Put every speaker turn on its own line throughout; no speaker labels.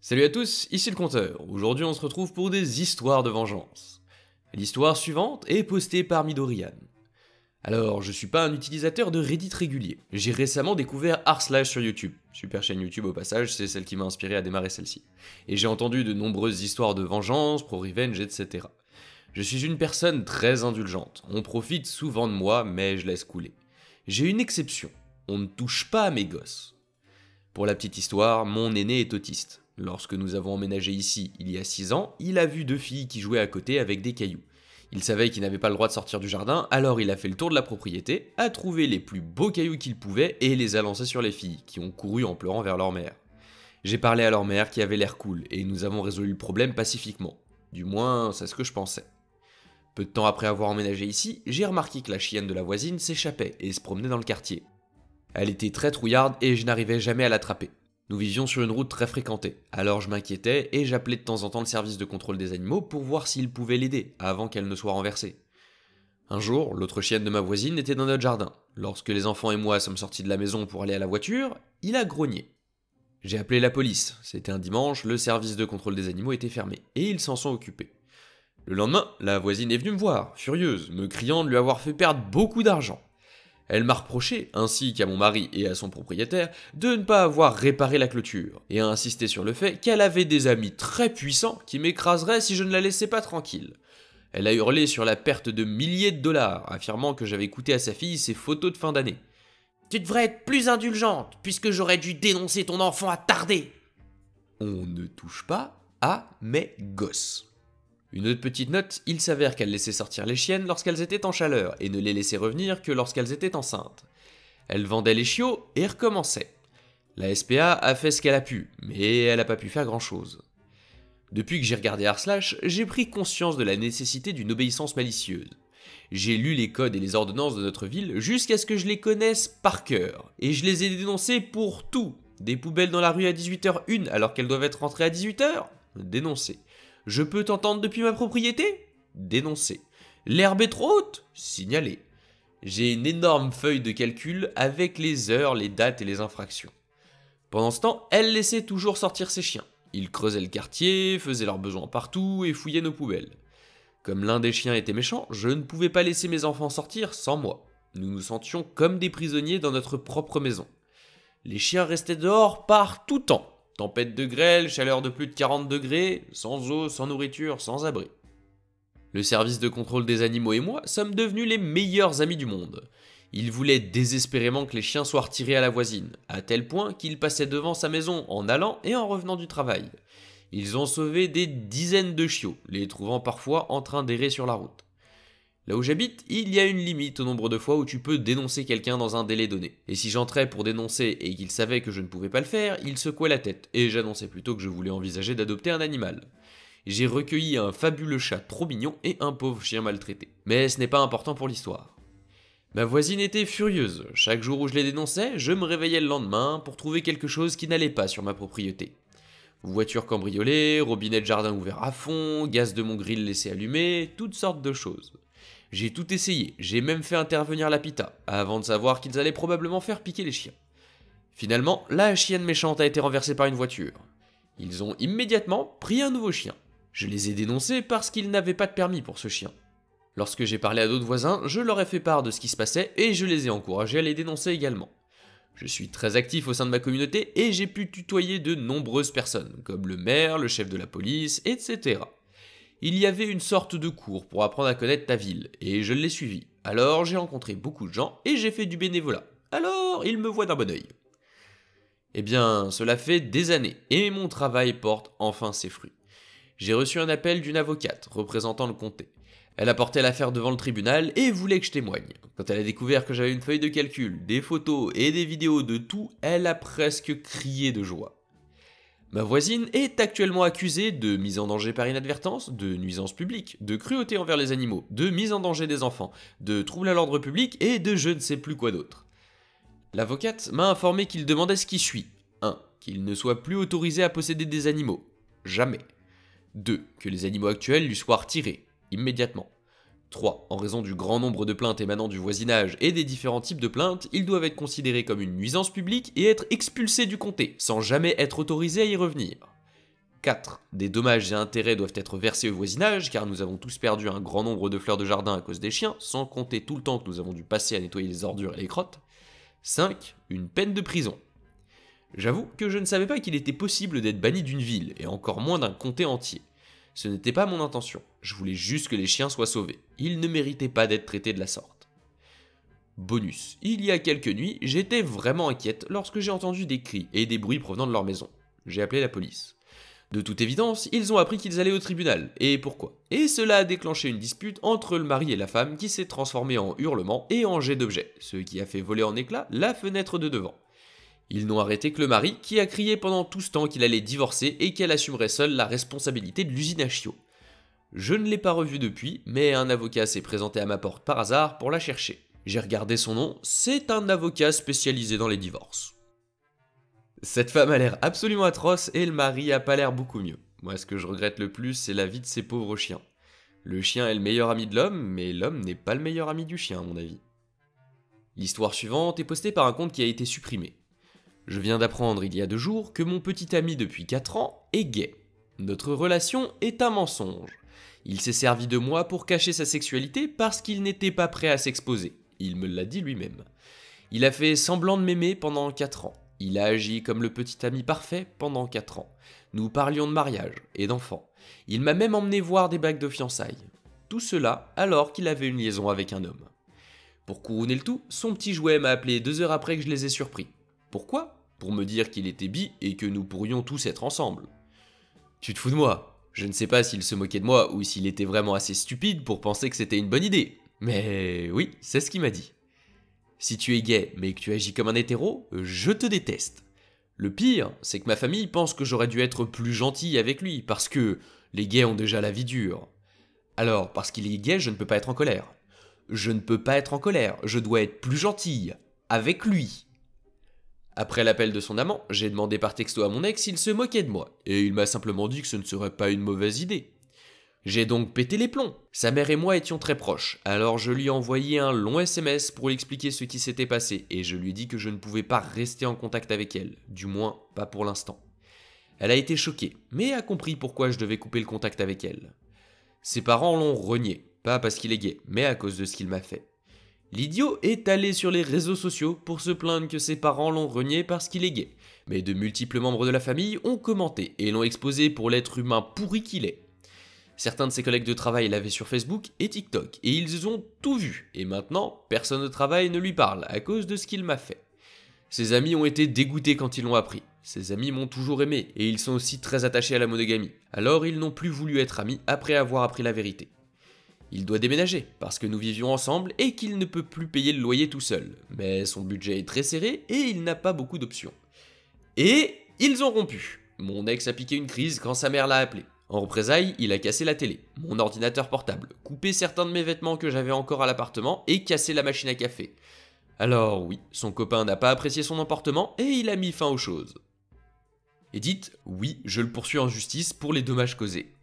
Salut à tous, ici le compteur. Aujourd'hui on se retrouve pour des histoires de vengeance. L'histoire suivante est postée par Midorian. Alors, je suis pas un utilisateur de Reddit régulier. J'ai récemment découvert Arslash sur YouTube. Super chaîne YouTube au passage, c'est celle qui m'a inspiré à démarrer celle-ci. Et j'ai entendu de nombreuses histoires de vengeance, pro-revenge, etc. Je suis une personne très indulgente. On profite souvent de moi, mais je laisse couler. J'ai une exception. On ne touche pas à mes gosses. Pour la petite histoire, mon aîné est autiste. Lorsque nous avons emménagé ici il y a 6 ans, il a vu deux filles qui jouaient à côté avec des cailloux. Il savait qu'il n'avait pas le droit de sortir du jardin, alors il a fait le tour de la propriété, a trouvé les plus beaux cailloux qu'il pouvait et les a lancés sur les filles, qui ont couru en pleurant vers leur mère. J'ai parlé à leur mère qui avait l'air cool, et nous avons résolu le problème pacifiquement. Du moins, c'est ce que je pensais. Peu de temps après avoir emménagé ici, j'ai remarqué que la chienne de la voisine s'échappait et se promenait dans le quartier. Elle était très trouillarde et je n'arrivais jamais à l'attraper. Nous vivions sur une route très fréquentée, alors je m'inquiétais et j'appelais de temps en temps le service de contrôle des animaux pour voir s'ils pouvaient l'aider avant qu'elle ne soit renversée. Un jour, l'autre chienne de ma voisine était dans notre jardin. Lorsque les enfants et moi sommes sortis de la maison pour aller à la voiture, il a grogné. J'ai appelé la police, c'était un dimanche, le service de contrôle des animaux était fermé, et ils s'en sont occupés. Le lendemain, la voisine est venue me voir, furieuse, me criant de lui avoir fait perdre beaucoup d'argent. Elle m'a reproché, ainsi qu'à mon mari et à son propriétaire, de ne pas avoir réparé la clôture, et a insisté sur le fait qu'elle avait des amis très puissants qui m'écraseraient si je ne la laissais pas tranquille. Elle a hurlé sur la perte de milliers de dollars, affirmant que j'avais coûté à sa fille ses photos de fin d'année.
Tu devrais être plus indulgente, puisque j'aurais dû dénoncer ton enfant attardé.
On ne touche pas à mes gosses. Une autre petite note, il s'avère qu'elle laissait sortir les chiennes lorsqu'elles étaient en chaleur et ne les laissait revenir que lorsqu'elles étaient enceintes. Elle vendait les chiots et recommençait. La SPA a fait ce qu'elle a pu, mais elle n'a pas pu faire grand chose. Depuis que j'ai regardé Arslash, j'ai pris conscience de la nécessité d'une obéissance malicieuse. J'ai lu les codes et les ordonnances de notre ville jusqu'à ce que je les connaisse par cœur, et je les ai dénoncés pour tout. Des poubelles dans la rue à 18h01 alors qu'elles doivent être rentrées à 18h Dénoncé. Je peux t'entendre depuis ma propriété? Dénoncer. L'herbe est trop haute? Signaler. J'ai une énorme feuille de calcul avec les heures, les dates et les infractions. Pendant ce temps, elle laissait toujours sortir ses chiens. Ils creusaient le quartier, faisaient leurs besoins partout et fouillaient nos poubelles. Comme l'un des chiens était méchant, je ne pouvais pas laisser mes enfants sortir sans moi. Nous nous sentions comme des prisonniers dans notre propre maison. Les chiens restaient dehors par tout temps. Tempête de grêle, chaleur de plus de 40 degrés, sans eau, sans nourriture, sans abri. Le service de contrôle des animaux et moi sommes devenus les meilleurs amis du monde. Il voulait désespérément que les chiens soient retirés à la voisine, à tel point qu'ils passaient devant sa maison en allant et en revenant du travail. Ils ont sauvé des dizaines de chiots, les trouvant parfois en train d'errer sur la route. Là où j'habite, il y a une limite au nombre de fois où tu peux dénoncer quelqu'un dans un délai donné. Et si j'entrais pour dénoncer et qu'il savait que je ne pouvais pas le faire, il secouait la tête, et j'annonçais plutôt que je voulais envisager d'adopter un animal. J'ai recueilli un fabuleux chat trop mignon et un pauvre chien maltraité. Mais ce n'est pas important pour l'histoire. Ma voisine était furieuse. Chaque jour où je les dénonçais, je me réveillais le lendemain pour trouver quelque chose qui n'allait pas sur ma propriété. Voiture cambriolée, robinet de jardin ouvert à fond, gaz de mon grill laissé allumé, toutes sortes de choses. J'ai tout essayé, j'ai même fait intervenir la pita, avant de savoir qu'ils allaient probablement faire piquer les chiens. Finalement, la chienne méchante a été renversée par une voiture. Ils ont immédiatement pris un nouveau chien. Je les ai dénoncés parce qu'ils n'avaient pas de permis pour ce chien. Lorsque j'ai parlé à d'autres voisins, je leur ai fait part de ce qui se passait et je les ai encouragés à les dénoncer également. Je suis très actif au sein de ma communauté et j'ai pu tutoyer de nombreuses personnes, comme le maire, le chef de la police, etc il y avait une sorte de cours pour apprendre à connaître ta ville, et je l'ai suivi. Alors j'ai rencontré beaucoup de gens et j'ai fait du bénévolat. Alors ils me voient d'un bon oeil. Eh bien, cela fait des années, et mon travail porte enfin ses fruits. J'ai reçu un appel d'une avocate représentant le comté. Elle a porté l'affaire devant le tribunal et voulait que je témoigne. Quand elle a découvert que j'avais une feuille de calcul, des photos et des vidéos de tout, elle a presque crié de joie. Ma voisine est actuellement accusée de mise en danger par inadvertance, de nuisance publique, de cruauté envers les animaux, de mise en danger des enfants, de trouble à l'ordre public et de je ne sais plus quoi d'autre. L'avocate m'a informé qu'il demandait ce qui suit. 1. Qu'il ne soit plus autorisé à posséder des animaux. Jamais. 2. Que les animaux actuels lui soient retirés. Immédiatement. 3. En raison du grand nombre de plaintes émanant du voisinage et des différents types de plaintes, ils doivent être considérés comme une nuisance publique et être expulsés du comté, sans jamais être autorisés à y revenir. 4. Des dommages et intérêts doivent être versés au voisinage car nous avons tous perdu un grand nombre de fleurs de jardin à cause des chiens, sans compter tout le temps que nous avons dû passer à nettoyer les ordures et les crottes. 5. Une peine de prison. J'avoue que je ne savais pas qu'il était possible d'être banni d'une ville, et encore moins d'un comté entier. Ce n'était pas mon intention, je voulais juste que les chiens soient sauvés. Ils ne méritaient pas d'être traités de la sorte. Bonus, il y a quelques nuits, j'étais vraiment inquiète lorsque j'ai entendu des cris et des bruits provenant de leur maison. J'ai appelé la police. De toute évidence, ils ont appris qu'ils allaient au tribunal. Et pourquoi? Et cela a déclenché une dispute entre le mari et la femme qui s'est transformée en hurlement et en jet d'objets, ce qui a fait voler en éclats la fenêtre de devant. Ils n'ont arrêté que le mari, qui a crié pendant tout ce temps qu'il allait divorcer et qu'elle assumerait seule la responsabilité de l'usine à chiots. Je ne l'ai pas revu depuis, mais un avocat s'est présenté à ma porte par hasard pour la chercher. J'ai regardé son nom, c'est un avocat spécialisé dans les divorces. Cette femme a l'air absolument atroce et le mari a pas l'air beaucoup mieux. Moi, ce que je regrette le plus, c'est la vie de ces pauvres chiens. Le chien est le meilleur ami de l'homme, mais l'homme n'est pas le meilleur ami du chien, à mon avis. L'histoire suivante est postée par un compte qui a été supprimé. Je viens d'apprendre il y a deux jours que mon petit ami depuis 4 ans est gay. Notre relation est un mensonge. Il s'est servi de moi pour cacher sa sexualité parce qu'il n'était pas prêt à s'exposer. Il me l'a dit lui-même. Il a fait semblant de m'aimer pendant 4 ans. Il a agi comme le petit ami parfait pendant 4 ans. Nous parlions de mariage et d'enfants. Il m'a même emmené voir des bagues de fiançailles. Tout cela alors qu'il avait une liaison avec un homme. Pour couronner le tout, son petit jouet m'a appelé deux heures après que je les ai surpris. Pourquoi? Pour me dire qu'il était bi et que nous pourrions tous être ensemble. Tu te fous de moi Je ne sais pas s'il se moquait de moi ou s'il était vraiment assez stupide pour penser que c'était une bonne idée. Mais oui, c'est ce qu'il m'a dit. Si tu es gay mais que tu agis comme un hétéro, je te déteste. Le pire, c'est que ma famille pense que j'aurais dû être plus gentil avec lui, parce que les gays ont déjà la vie dure. Alors, parce qu'il est gay, je ne peux pas être en colère. Je ne peux pas être en colère, je dois être plus gentille. Avec lui. Après l'appel de son amant, j'ai demandé par texto à mon ex s'il se moquait de moi, et il m'a simplement dit que ce ne serait pas une mauvaise idée. J'ai donc pété les plombs. Sa mère et moi étions très proches, alors je lui ai envoyé un long SMS pour lui expliquer ce qui s'était passé, et je lui ai dit que je ne pouvais pas rester en contact avec elle, du moins pas pour l'instant. Elle a été choquée, mais a compris pourquoi je devais couper le contact avec elle. Ses parents l'ont renié, pas parce qu'il est gay, mais à cause de ce qu'il m'a fait. L'idiot est allé sur les réseaux sociaux pour se plaindre que ses parents l'ont renié parce qu'il est gay. Mais de multiples membres de la famille ont commenté et l'ont exposé pour l'être humain pourri qu'il est. Certains de ses collègues de travail l'avaient sur Facebook et TikTok, et ils ont tout vu, et maintenant, personne de travail ne lui parle à cause de ce qu'il m'a fait. Ses amis ont été dégoûtés quand ils l'ont appris. Ses amis m'ont toujours aimé, et ils sont aussi très attachés à la monogamie. Alors ils n'ont plus voulu être amis après avoir appris la vérité. Il doit déménager, parce que nous vivions ensemble et qu'il ne peut plus payer le loyer tout seul. Mais son budget est très serré et il n'a pas beaucoup d'options. Et ils ont rompu. Mon ex a piqué une crise quand sa mère l'a appelé. En représailles, il a cassé la télé, mon ordinateur portable, coupé certains de mes vêtements que j'avais encore à l'appartement et cassé la machine à café. Alors oui, son copain n'a pas apprécié son emportement et il a mis fin aux choses. Edith, oui, je le poursuis en justice pour les dommages causés.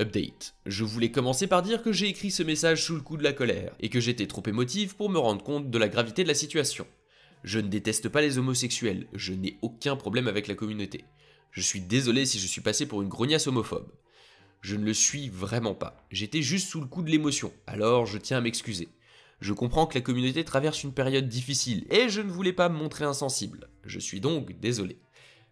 Update. Je voulais commencer par dire que j'ai écrit ce message sous le coup de la colère, et que j'étais trop émotive pour me rendre compte de la gravité de la situation. Je ne déteste pas les homosexuels, je n'ai aucun problème avec la communauté. Je suis désolé si je suis passé pour une grognasse homophobe. Je ne le suis vraiment pas, j'étais juste sous le coup de l'émotion, alors je tiens à m'excuser. Je comprends que la communauté traverse une période difficile, et je ne voulais pas me montrer insensible. Je suis donc désolé.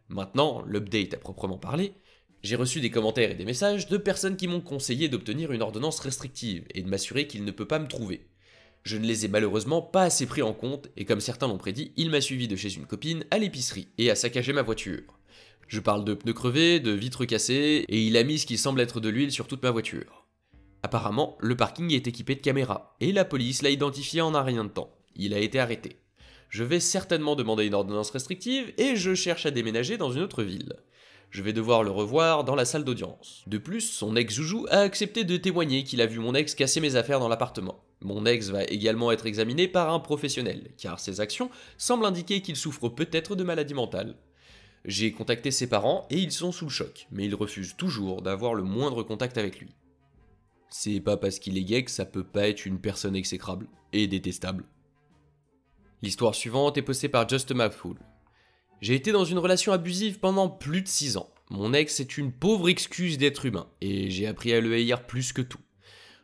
Maintenant, l'update à proprement parler, j'ai reçu des commentaires et des messages de personnes qui m'ont conseillé d'obtenir une ordonnance restrictive et de m'assurer qu'il ne peut pas me trouver. Je ne les ai malheureusement pas assez pris en compte et comme certains l'ont prédit, il m'a suivi de chez une copine à l'épicerie et a saccagé ma voiture. Je parle de pneus crevés, de vitres cassées et il a mis ce qui semble être de l'huile sur toute ma voiture. Apparemment, le parking est équipé de caméras et la police l'a identifié en un rien de temps. Il a été arrêté. Je vais certainement demander une ordonnance restrictive et je cherche à déménager dans une autre ville je vais devoir le revoir dans la salle d'audience. De plus, son ex-joujou a accepté de témoigner qu'il a vu mon ex casser mes affaires dans l'appartement. Mon ex va également être examiné par un professionnel, car ses actions semblent indiquer qu'il souffre peut-être de maladie mentale. J'ai contacté ses parents et ils sont sous le choc, mais ils refusent toujours d'avoir le moindre contact avec lui. C'est pas parce qu'il est gay que ça peut pas être une personne exécrable et détestable. L'histoire suivante est postée par Just a Mouthful. J'ai été dans une relation abusive pendant plus de 6 ans. Mon ex est une pauvre excuse d'être humain, et j'ai appris à le haïr plus que tout.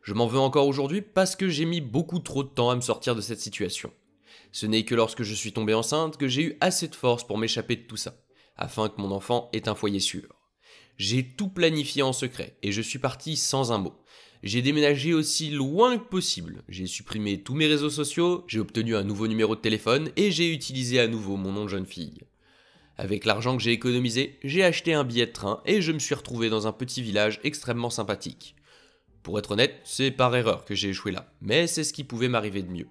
Je m'en veux encore aujourd'hui parce que j'ai mis beaucoup trop de temps à me sortir de cette situation. Ce n'est que lorsque je suis tombé enceinte que j'ai eu assez de force pour m'échapper de tout ça, afin que mon enfant ait un foyer sûr. J'ai tout planifié en secret, et je suis parti sans un mot. J'ai déménagé aussi loin que possible. J'ai supprimé tous mes réseaux sociaux, j'ai obtenu un nouveau numéro de téléphone et j'ai utilisé à nouveau mon nom de jeune fille. Avec l'argent que j'ai économisé, j'ai acheté un billet de train et je me suis retrouvé dans un petit village extrêmement sympathique. Pour être honnête, c'est par erreur que j'ai échoué là, mais c'est ce qui pouvait m'arriver de mieux.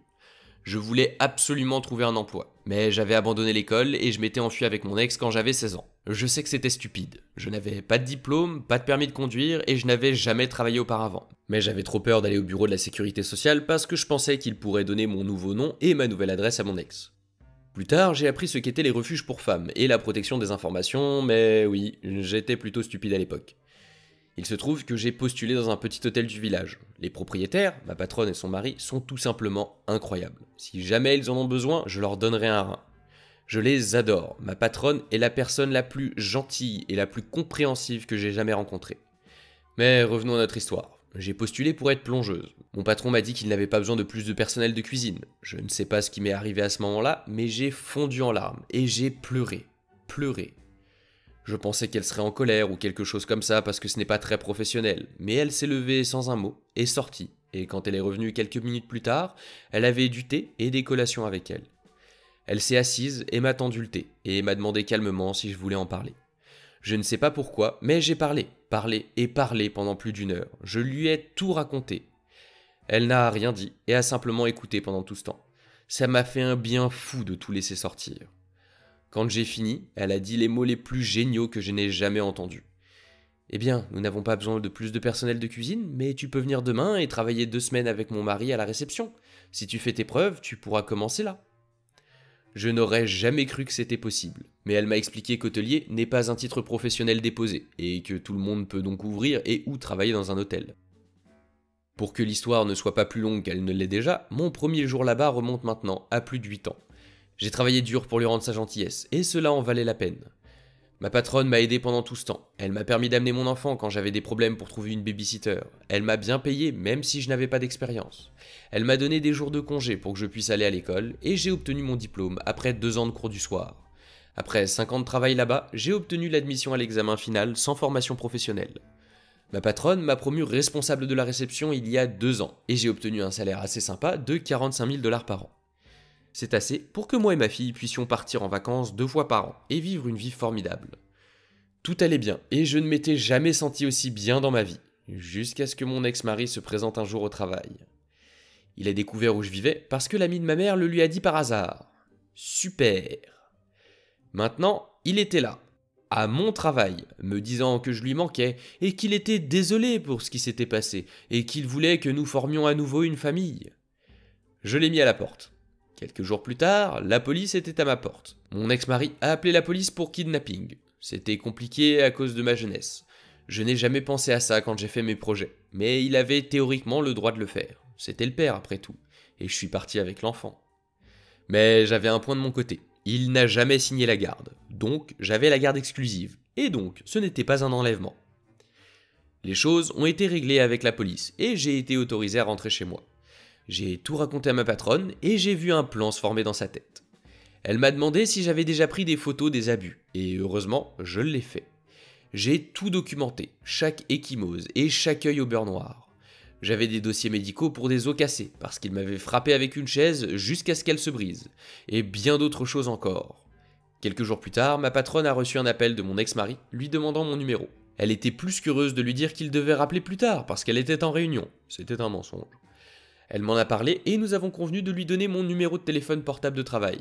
Je voulais absolument trouver un emploi, mais j'avais abandonné l'école et je m'étais enfui avec mon ex quand j'avais 16 ans. Je sais que c'était stupide. Je n'avais pas de diplôme, pas de permis de conduire et je n'avais jamais travaillé auparavant. Mais j'avais trop peur d'aller au bureau de la sécurité sociale parce que je pensais qu'il pourrait donner mon nouveau nom et ma nouvelle adresse à mon ex. Plus tard, j'ai appris ce qu'étaient les refuges pour femmes et la protection des informations, mais oui, j'étais plutôt stupide à l'époque. Il se trouve que j'ai postulé dans un petit hôtel du village. Les propriétaires, ma patronne et son mari, sont tout simplement incroyables. Si jamais ils en ont besoin, je leur donnerai un rein. Je les adore. Ma patronne est la personne la plus gentille et la plus compréhensive que j'ai jamais rencontrée. Mais revenons à notre histoire. J'ai postulé pour être plongeuse. Mon patron m'a dit qu'il n'avait pas besoin de plus de personnel de cuisine. Je ne sais pas ce qui m'est arrivé à ce moment-là, mais j'ai fondu en larmes et j'ai pleuré. Pleuré. Je pensais qu'elle serait en colère ou quelque chose comme ça parce que ce n'est pas très professionnel, mais elle s'est levée sans un mot et sortie, et quand elle est revenue quelques minutes plus tard, elle avait du thé et des collations avec elle. Elle s'est assise et m'a tendu le thé, et m'a demandé calmement si je voulais en parler. Je ne sais pas pourquoi, mais j'ai parlé, parlé et parlé pendant plus d'une heure. Je lui ai tout raconté. Elle n'a rien dit et a simplement écouté pendant tout ce temps. Ça m'a fait un bien fou de tout laisser sortir. Quand j'ai fini, elle a dit les mots les plus géniaux que je n'ai jamais entendus. Eh bien, nous n'avons pas besoin de plus de personnel de cuisine, mais tu peux venir demain et travailler deux semaines avec mon mari à la réception. Si tu fais tes preuves, tu pourras commencer là. Je n'aurais jamais cru que c'était possible, mais elle m'a expliqué qu'hôtelier n'est pas un titre professionnel déposé, et que tout le monde peut donc ouvrir et ou travailler dans un hôtel. Pour que l'histoire ne soit pas plus longue qu'elle ne l'est déjà, mon premier jour là-bas remonte maintenant à plus de 8 ans. J'ai travaillé dur pour lui rendre sa gentillesse, et cela en valait la peine. Ma patronne m'a aidé pendant tout ce temps. Elle m'a permis d'amener mon enfant quand j'avais des problèmes pour trouver une babysitter. Elle m'a bien payé même si je n'avais pas d'expérience. Elle m'a donné des jours de congé pour que je puisse aller à l'école et j'ai obtenu mon diplôme après deux ans de cours du soir. Après cinq ans de travail là-bas, j'ai obtenu l'admission à l'examen final sans formation professionnelle. Ma patronne m'a promu responsable de la réception il y a deux ans et j'ai obtenu un salaire assez sympa de 45 000 dollars par an. C'est assez pour que moi et ma fille puissions partir en vacances deux fois par an et vivre une vie formidable. Tout allait bien, et je ne m'étais jamais senti aussi bien dans ma vie, jusqu'à ce que mon ex-mari se présente un jour au travail. Il a découvert où je vivais parce que l'ami de ma mère le lui a dit par hasard. Super. Maintenant, il était là, à mon travail, me disant que je lui manquais et qu'il était désolé pour ce qui s'était passé et qu'il voulait que nous formions à nouveau une famille. Je l'ai mis à la porte. Quelques jours plus tard, la police était à ma porte. Mon ex-mari a appelé la police pour kidnapping. C'était compliqué à cause de ma jeunesse. Je n'ai jamais pensé à ça quand j'ai fait mes projets, mais il avait théoriquement le droit de le faire. C'était le père après tout, et je suis parti avec l'enfant. Mais j'avais un point de mon côté. Il n'a jamais signé la garde, donc j'avais la garde exclusive, et donc ce n'était pas un enlèvement. Les choses ont été réglées avec la police, et j'ai été autorisé à rentrer chez moi. J'ai tout raconté à ma patronne et j'ai vu un plan se former dans sa tête. Elle m'a demandé si j'avais déjà pris des photos des abus, et heureusement, je l'ai fait. J'ai tout documenté, chaque échymose et chaque œil au beurre noir. J'avais des dossiers médicaux pour des os cassés, parce qu'il m'avait frappé avec une chaise jusqu'à ce qu'elle se brise, et bien d'autres choses encore. Quelques jours plus tard, ma patronne a reçu un appel de mon ex-mari lui demandant mon numéro. Elle était plus qu'heureuse de lui dire qu'il devait rappeler plus tard parce qu'elle était en réunion. C'était un mensonge. Elle m'en a parlé et nous avons convenu de lui donner mon numéro de téléphone portable de travail.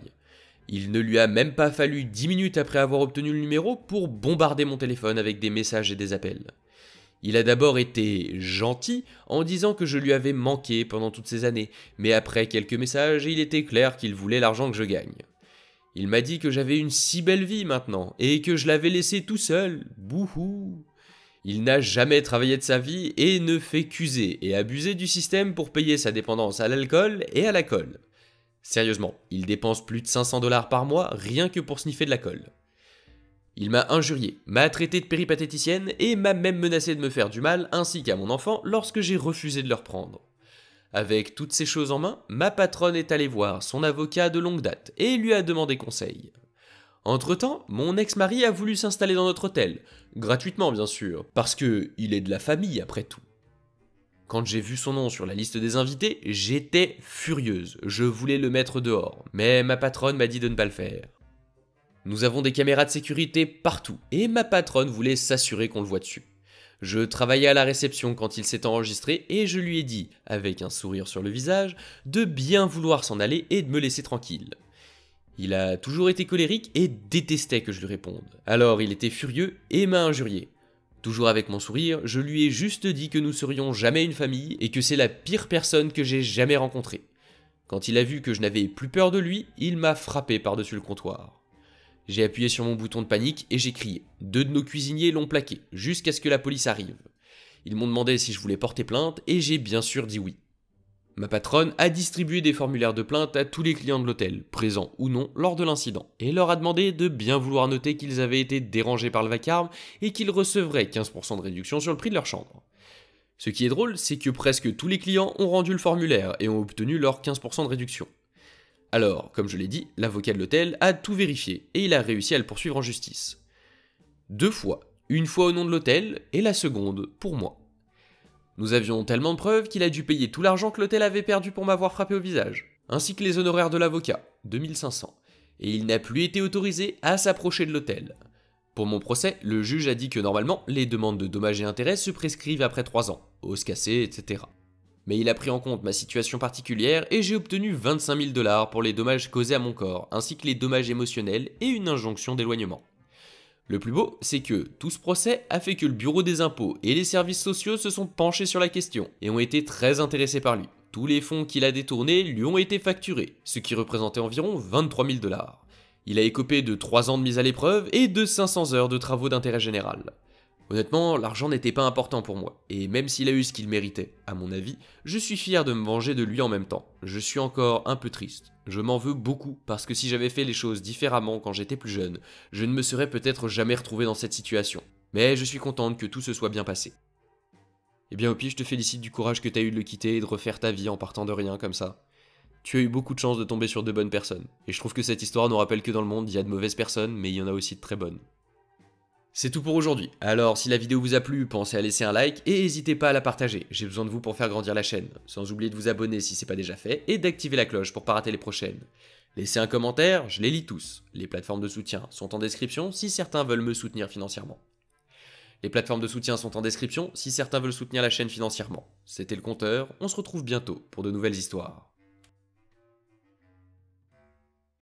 Il ne lui a même pas fallu 10 minutes après avoir obtenu le numéro pour bombarder mon téléphone avec des messages et des appels. Il a d'abord été gentil en disant que je lui avais manqué pendant toutes ces années, mais après quelques messages, il était clair qu'il voulait l'argent que je gagne. Il m'a dit que j'avais une si belle vie maintenant, et que je l'avais laissé tout seul. Bouhou il n'a jamais travaillé de sa vie et ne fait qu'user et abuser du système pour payer sa dépendance à l'alcool et à la colle. Sérieusement, il dépense plus de 500 dollars par mois rien que pour sniffer de la colle. Il m'a injurié, m'a traité de péripatéticienne et m'a même menacé de me faire du mal ainsi qu'à mon enfant lorsque j'ai refusé de le reprendre. Avec toutes ces choses en main, ma patronne est allée voir son avocat de longue date et lui a demandé conseil. Entre-temps, mon ex-mari a voulu s'installer dans notre hôtel, gratuitement bien sûr, parce que il est de la famille après tout. Quand j'ai vu son nom sur la liste des invités, j'étais furieuse, je voulais le mettre dehors, mais ma patronne m'a dit de ne pas le faire. Nous avons des caméras de sécurité partout, et ma patronne voulait s'assurer qu'on le voit dessus. Je travaillais à la réception quand il s'est enregistré et je lui ai dit, avec un sourire sur le visage, de bien vouloir s'en aller et de me laisser tranquille. Il a toujours été colérique et détestait que je lui réponde. Alors il était furieux et m'a injurié. Toujours avec mon sourire, je lui ai juste dit que nous serions jamais une famille et que c'est la pire personne que j'ai jamais rencontrée. Quand il a vu que je n'avais plus peur de lui, il m'a frappé par-dessus le comptoir. J'ai appuyé sur mon bouton de panique et j'ai crié. Deux de nos cuisiniers l'ont plaqué, jusqu'à ce que la police arrive. Ils m'ont demandé si je voulais porter plainte et j'ai bien sûr dit oui. Ma patronne a distribué des formulaires de plainte à tous les clients de l'hôtel, présents ou non lors de l'incident, et leur a demandé de bien vouloir noter qu'ils avaient été dérangés par le vacarme et qu'ils recevraient 15% de réduction sur le prix de leur chambre. Ce qui est drôle, c'est que presque tous les clients ont rendu le formulaire et ont obtenu leur 15% de réduction. Alors, comme je l'ai dit, l'avocat de l'hôtel a tout vérifié et il a réussi à le poursuivre en justice. Deux fois, une fois au nom de l'hôtel et la seconde pour moi. Nous avions tellement de preuves qu'il a dû payer tout l'argent que l'hôtel avait perdu pour m'avoir frappé au visage, ainsi que les honoraires de l'avocat, 2500, et il n'a plus été autorisé à s'approcher de l'hôtel. Pour mon procès, le juge a dit que normalement, les demandes de dommages et intérêts se prescrivent après 3 ans, os cassés, etc. Mais il a pris en compte ma situation particulière et j'ai obtenu 25 000 dollars pour les dommages causés à mon corps, ainsi que les dommages émotionnels et une injonction d'éloignement. Le plus beau, c'est que tout ce procès a fait que le Bureau des impôts et les services sociaux se sont penchés sur la question et ont été très intéressés par lui. Tous les fonds qu'il a détournés lui ont été facturés, ce qui représentait environ 23 000 dollars. Il a écopé de 3 ans de mise à l'épreuve et de 500 heures de travaux d'intérêt général. Honnêtement, l'argent n'était pas important pour moi, et même s'il a eu ce qu'il méritait, à mon avis, je suis fier de me venger de lui en même temps. Je suis encore un peu triste. Je m'en veux beaucoup, parce que si j'avais fait les choses différemment quand j'étais plus jeune, je ne me serais peut-être jamais retrouvé dans cette situation. Mais je suis contente que tout se soit bien passé. Eh bien Opi, je te félicite du courage que tu as eu de le quitter et de refaire ta vie en partant de rien comme ça. Tu as eu beaucoup de chance de tomber sur de bonnes personnes, et je trouve que cette histoire nous rappelle que dans le monde, il y a de mauvaises personnes, mais il y en a aussi de très bonnes. C'est tout pour aujourd'hui. Alors si la vidéo vous a plu, pensez à laisser un like et n'hésitez pas à la partager. J'ai besoin de vous pour faire grandir la chaîne. Sans oublier de vous abonner si c'est pas déjà fait et d'activer la cloche pour pas rater les prochaines. Laissez un commentaire, je les lis tous. Les plateformes de soutien sont en description si certains veulent me soutenir financièrement. Les plateformes de soutien sont en description si certains veulent soutenir la chaîne financièrement. C'était le compteur, on se retrouve bientôt pour de nouvelles histoires.